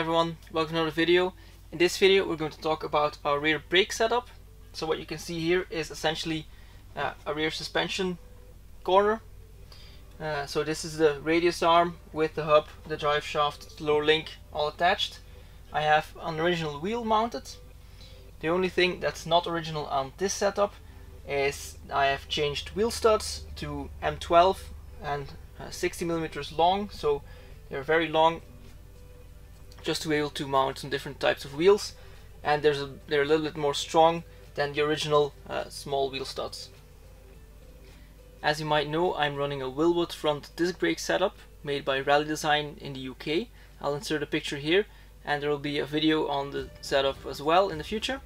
Hi everyone, welcome to another video. In this video we're going to talk about our rear brake setup. So what you can see here is essentially uh, a rear suspension corner. Uh, so this is the radius arm with the hub, the drive shaft, the lower link all attached. I have an original wheel mounted. The only thing that's not original on this setup is I have changed wheel studs to M12 and uh, 60 millimeters long so they're very long just to be able to mount some different types of wheels and there's a, they're a little bit more strong than the original uh, small wheel studs. As you might know I'm running a Wilwood front disc brake setup made by Rally Design in the UK. I'll insert a picture here and there will be a video on the setup as well in the future.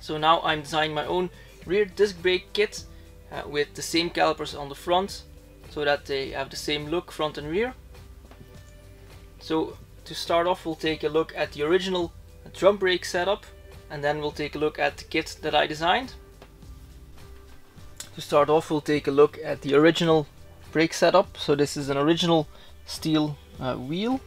So now I'm designing my own rear disc brake kit uh, with the same calipers on the front so that they have the same look front and rear. So to start off we'll take a look at the original drum brake setup and then we'll take a look at the kit that I designed. To start off we'll take a look at the original brake setup. So this is an original steel uh, wheel.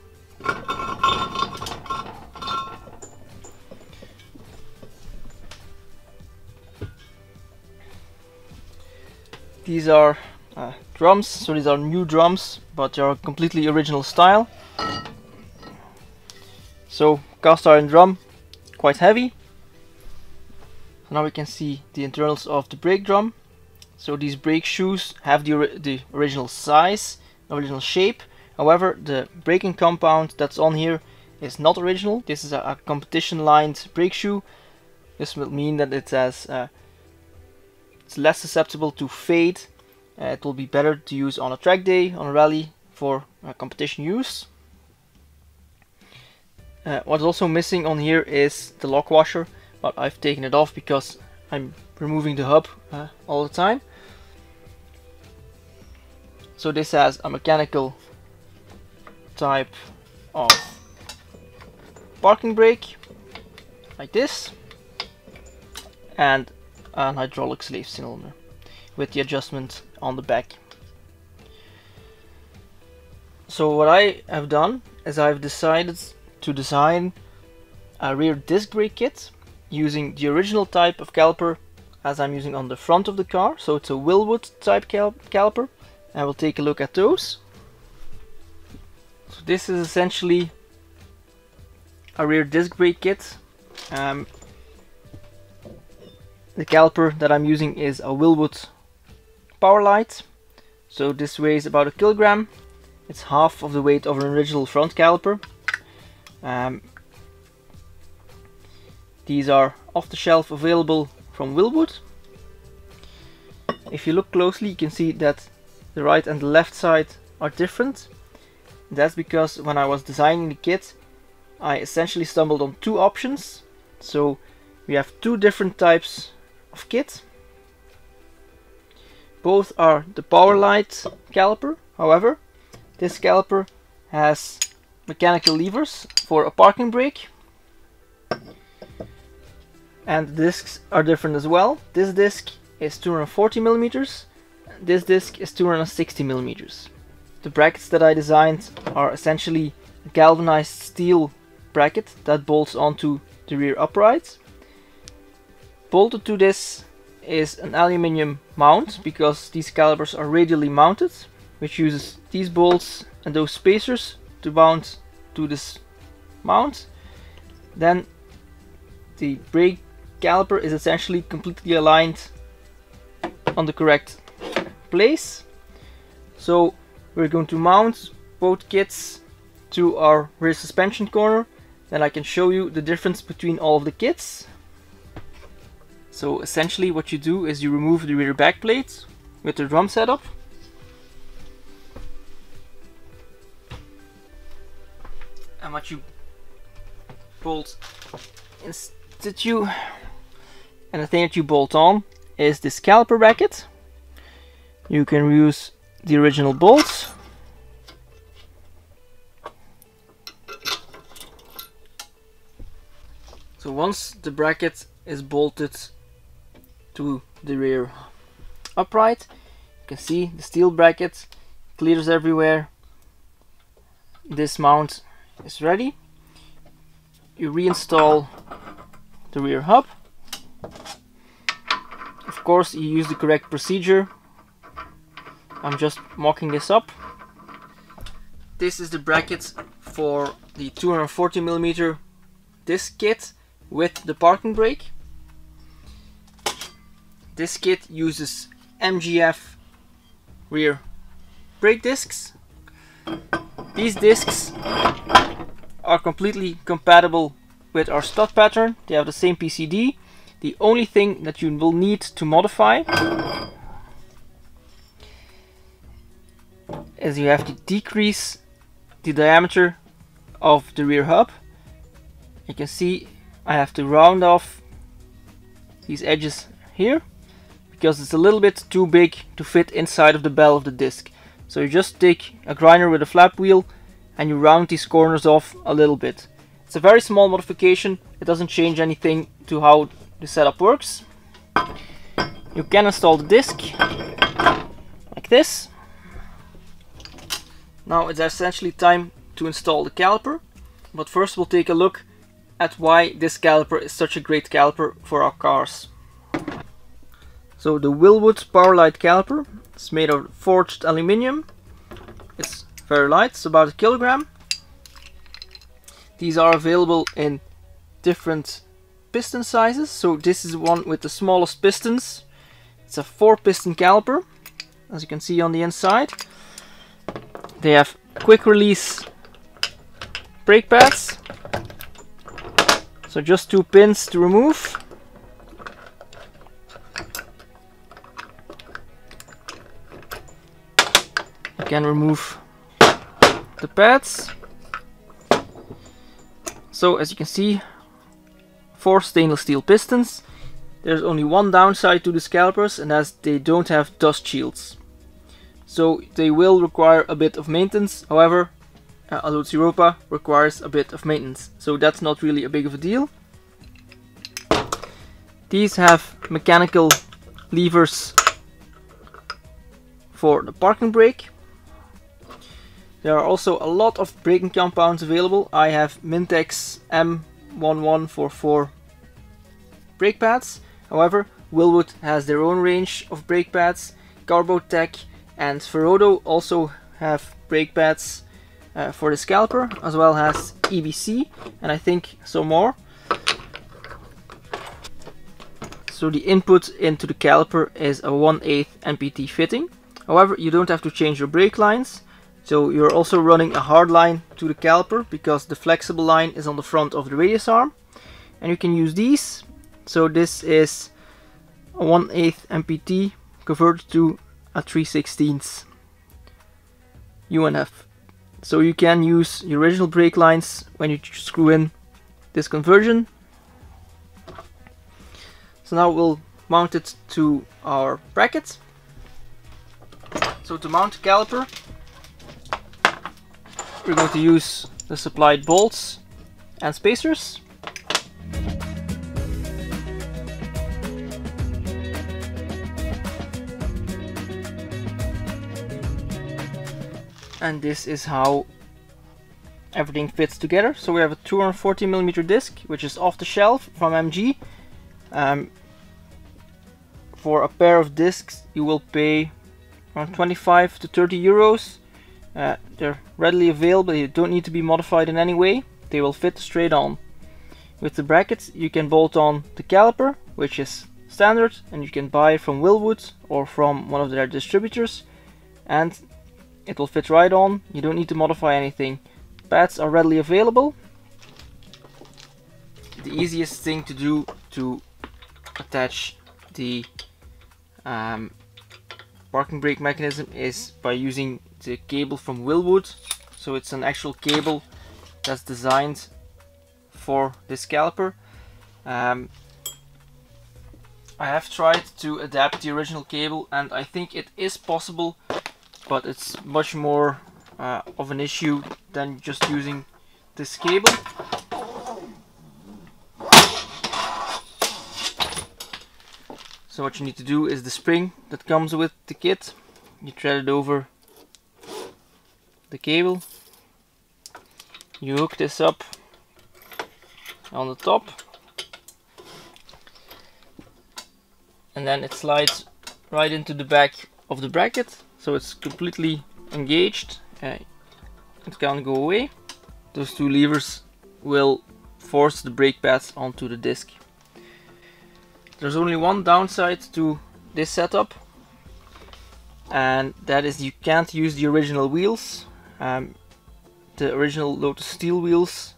These are uh, drums, so these are new drums, but they are completely original style. So cast iron drum, quite heavy. So now we can see the internals of the brake drum. So these brake shoes have the, the original size, original shape. However, the braking compound that's on here is not original. This is a, a competition lined brake shoe. This will mean that it has uh, it's less susceptible to fade uh, it will be better to use on a track day, on a rally for uh, competition use. Uh, what's also missing on here is the lock washer, but I've taken it off because I'm removing the hub uh, all the time. So this has a mechanical type of parking brake, like this, and an hydraulic slave cylinder with the adjustment on the back. So what I have done is I've decided to design a rear disc brake kit using the original type of caliper as I'm using on the front of the car. So it's a Wilwood type cal caliper. I will take a look at those. So this is essentially a rear disc brake kit. Um, the caliper that I'm using is a Wilwood Powerlite. So this weighs about a kilogram. It's half of the weight of an original front caliper. Um, these are off the shelf available from Wilwood. If you look closely you can see that the right and the left side are different. That's because when I was designing the kit I essentially stumbled on two options. So we have two different types of kit. Both are the Powerlite caliper, however, this caliper has mechanical levers for a parking brake. And the discs are different as well. This disc is 240 millimeters. This disc is 260 millimeters. The brackets that I designed are essentially a galvanized steel bracket that bolts onto the rear upright. Bolted to this is an aluminium mount because these calipers are radially mounted which uses these bolts and those spacers to mount to this mount then the brake caliper is essentially completely aligned on the correct place. So we're going to mount both kits to our rear suspension corner. Then I can show you the difference between all of the kits. So essentially what you do is you remove the rear back plate with the drum setup. And what you bolt in situ and the thing that you bolt on is this caliper bracket. You can use the original bolts So once the bracket is bolted to the rear upright. You can see the steel bracket clears everywhere. This mount is ready. you reinstall the rear hub. Of course, you use the correct procedure. I'm just mocking this up. This is the bracket for the 240 millimeter disc kit with the parking brake. This kit uses MGF rear brake discs. These discs are completely compatible with our stud pattern. They have the same PCD. The only thing that you will need to modify is you have to decrease the diameter of the rear hub. You can see I have to round off these edges here because it's a little bit too big to fit inside of the bell of the disc. So you just take a grinder with a flap wheel and you round these corners off a little bit. It's a very small modification, it doesn't change anything to how the setup works. You can install the disc like this. Now it's essentially time to install the caliper, but first we'll take a look at why this caliper is such a great caliper for our cars. So the Wilwood Powerlite caliper is made of forged aluminium. It's very light, it's about a kilogram. These are available in different piston sizes. So this is one with the smallest pistons. It's a four piston caliper, as you can see on the inside. They have quick release brake pads. So just two pins to remove. You can remove the pads. So as you can see, four stainless steel pistons. There's only one downside to these calipers and that's they don't have dust shields. So they will require a bit of maintenance. However, uh, a Lotus Europa requires a bit of maintenance. So that's not really a big of a deal. These have mechanical levers for the parking brake. There are also a lot of braking compounds available. I have Mintex M1144 brake pads. However, Wilwood has their own range of brake pads. Carbotech and Ferodo also have brake pads uh, for this caliper, as well as EBC, and I think some more. So the input into the caliper is a 1 8 NPT fitting. However, you don't have to change your brake lines. So you're also running a hard line to the caliper because the flexible line is on the front of the radius arm. And you can use these. So this is a 1 8 NPT converted to a 3 16th UNF. So you can use your original brake lines when you screw in this conversion. So now we'll mount it to our bracket. So to mount the caliper, we're going to use the supplied bolts and spacers. and this is how everything fits together. So we have a 240 millimeter disc, which is off the shelf from MG. Um, for a pair of discs, you will pay around 25 to 30 euros. Uh, they're readily available, you don't need to be modified in any way. They will fit straight on. With the brackets, you can bolt on the caliper, which is standard, and you can buy from Wilwood or from one of their distributors. And it will fit right on, you don't need to modify anything. Pads are readily available. The easiest thing to do to attach the um, parking brake mechanism is by using the cable from Wilwood. So it's an actual cable that's designed for this caliper. Um, I have tried to adapt the original cable and I think it is possible but it's much more uh, of an issue than just using this cable. So what you need to do is the spring that comes with the kit, you thread it over the cable, you hook this up on the top. And then it slides right into the back of the bracket. So it's completely engaged. Uh, it can't go away. Those two levers will force the brake pads onto the disc. There's only one downside to this setup and that is you can't use the original wheels um, the original Lotus steel wheels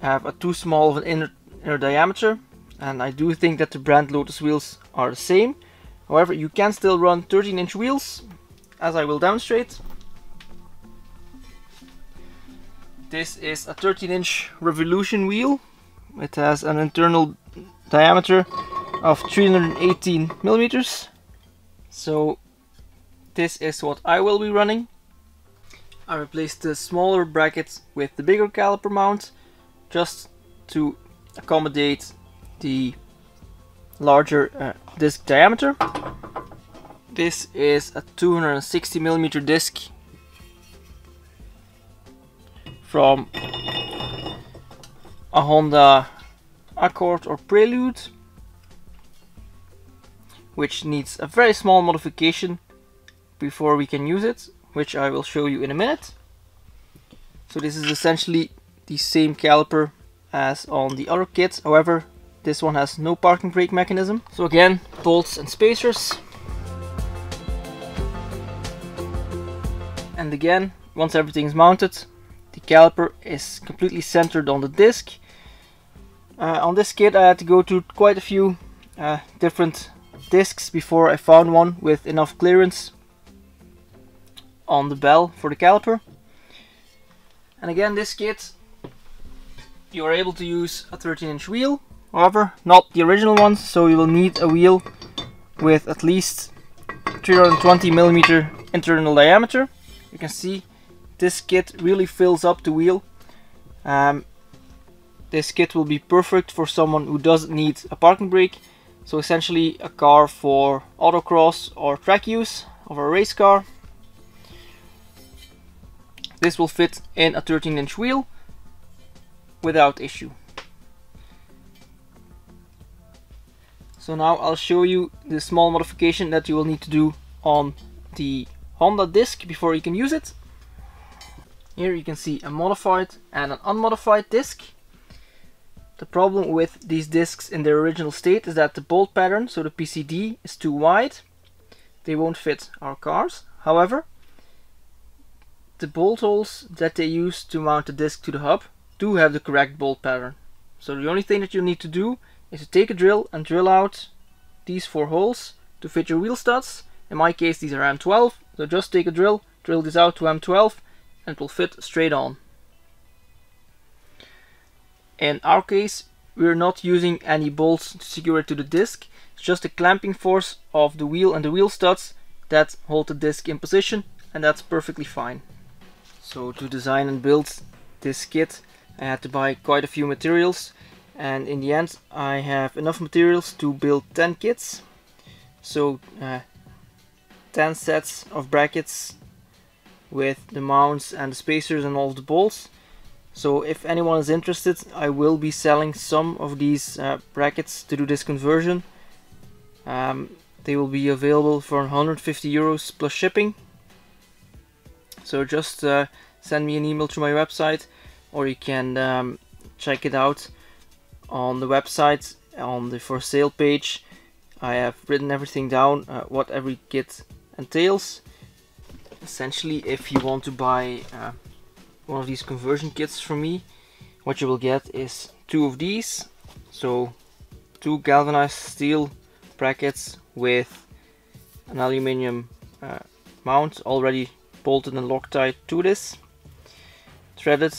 have a too small of an inner, inner diameter and I do think that the brand Lotus wheels are the same. However you can still run 13 inch wheels as I will demonstrate. This is a 13 inch revolution wheel. It has an internal diameter of 318 millimeters. So this is what I will be running I replaced the smaller brackets with the bigger caliper mount just to accommodate the larger uh, disc diameter. This is a 260 millimeter disc from a Honda Accord or Prelude which needs a very small modification before we can use it which I will show you in a minute. So this is essentially the same caliper as on the other kit, however this one has no parking brake mechanism. So again, bolts and spacers. And again, once everything is mounted, the caliper is completely centered on the disc. Uh, on this kit I had to go to quite a few uh, different discs before I found one with enough clearance on the bell for the caliper. And again, this kit, you are able to use a 13 inch wheel, however, not the original one, so you will need a wheel with at least 320 millimeter internal diameter. You can see this kit really fills up the wheel. Um, this kit will be perfect for someone who doesn't need a parking brake. So essentially a car for autocross or track use of a race car this will fit in a 13 inch wheel without issue. So now I'll show you the small modification that you will need to do on the Honda disc before you can use it. Here you can see a modified and an unmodified disc. The problem with these discs in their original state is that the bolt pattern, so the PCD, is too wide. They won't fit our cars. However, the bolt holes that they use to mount the disc to the hub do have the correct bolt pattern. So the only thing that you need to do is to take a drill and drill out these four holes to fit your wheel studs. In my case these are M12, so just take a drill, drill this out to M12 and it will fit straight on. In our case we're not using any bolts to secure it to the disc, it's just the clamping force of the wheel and the wheel studs that hold the disc in position and that's perfectly fine. So to design and build this kit I had to buy quite a few materials and in the end I have enough materials to build 10 kits. So uh, 10 sets of brackets with the mounts and the spacers and all the bolts. So if anyone is interested I will be selling some of these uh, brackets to do this conversion. Um, they will be available for 150 euros plus shipping so just uh, send me an email to my website or you can um, check it out on the website on the for sale page. I have written everything down uh, what every kit entails. Essentially if you want to buy uh, one of these conversion kits from me what you will get is two of these. So two galvanized steel brackets with an aluminium uh, mount already bolted and Loctite to this, threaded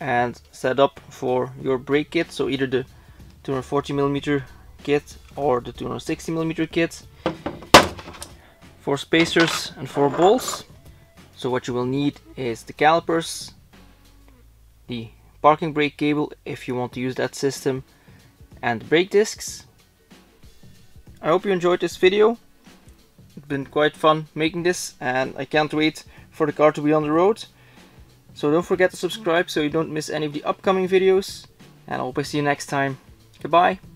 and set up for your brake kit. So either the 240 millimeter kit or the 260 millimeter kit. Four spacers and four bolts. So what you will need is the calipers, the parking brake cable if you want to use that system, and brake discs. I hope you enjoyed this video. It's been quite fun making this and I can't wait for the car to be on the road. So don't forget to subscribe so you don't miss any of the upcoming videos. And I hope I see you next time. Goodbye.